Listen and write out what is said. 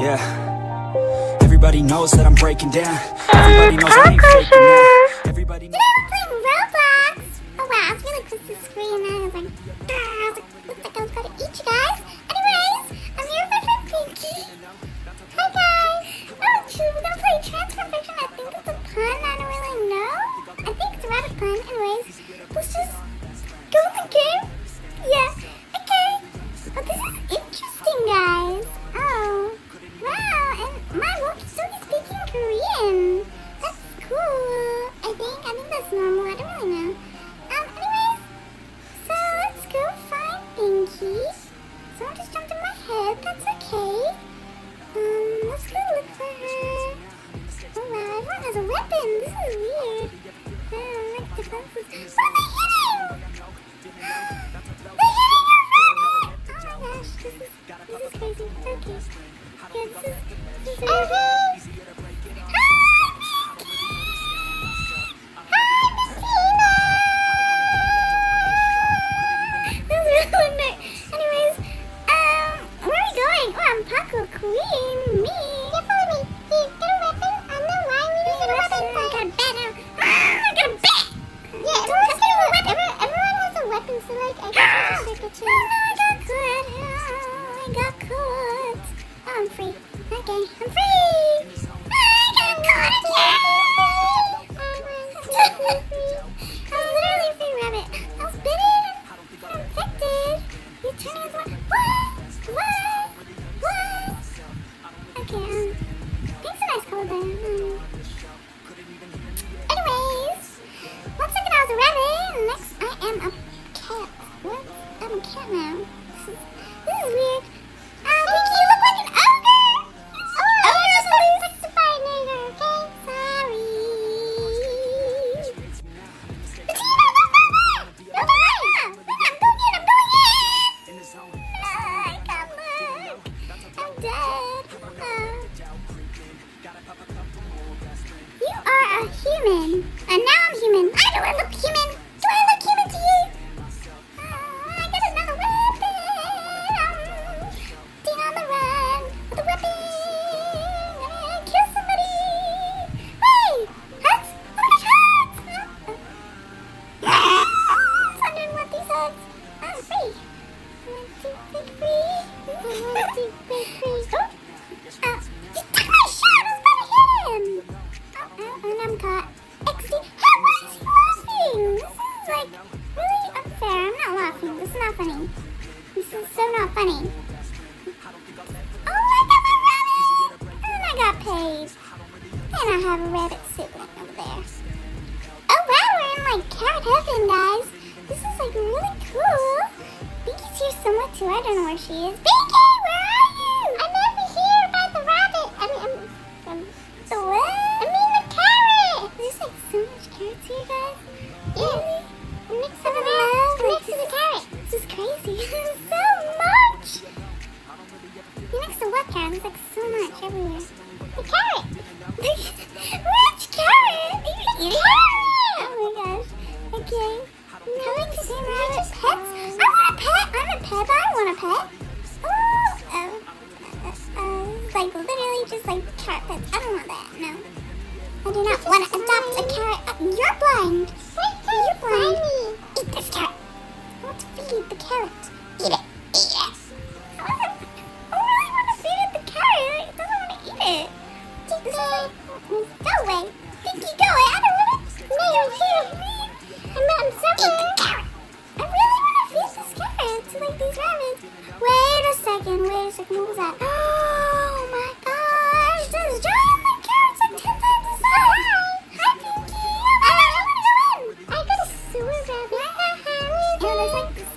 Yeah. Everybody knows that I'm breaking down. Everybody knows I ain't faking now. Everybody knows. Today we're playing Roblox. Oh wow, it's really close to the screen and I was like, ah. Weapon. This is weird. I don't like defenses. What are they hitting? They're hitting your rabbit! Oh my gosh. This is, this is crazy. Okay. Yeah, this is, this is very Hi, Anyways, um, I. Oh, got. Oh, I got. Oh, I'm free. Okay, I'm free. I got caught again. I was literally free rabbit. I was bitten. I'm infected. You turn into a... What? What? What? Okay, um... Pink's a nice color, but... human. And now I'm human. I do I look human? Do I look human to you? Oh, I got another weapon. Ding on the run with a weapon. And kill somebody. Hey, hugs. Oh my hugs. I didn't want these hugs. I'm free. One, two, three, free. Three, free. Oh. Uh, he took my shot. I was about to hit him. And I'm caught. XD. How am I laughing? This is like really unfair. I'm not laughing. This is not funny. This is so not funny. Oh, I got my rabbit. And I got paid. And I have a rabbit sibling over there. Oh wow, we're in like carrot heaven, guys. This is like really cool. Binky's here somewhere too. I don't know where she is. Binky, There's like so much everywhere. The carrot. Which carrot? Are you eating it? Oh my gosh. Okay. I Coming to see rabbit pets. I want a pet. I'm a pet. I want a pet. Oh, uh, uh, uh, like literally just like carrot pets. I don't want that. No. I do not want to adopt a carrot. Uh, you're blind. Wait, You're blind. Eat this carrot. I want to feed the carrot. Oh my gosh! This giant carrots and ten times the size. Hi, Pinky. Oh, I, I got a sewer grab. There's like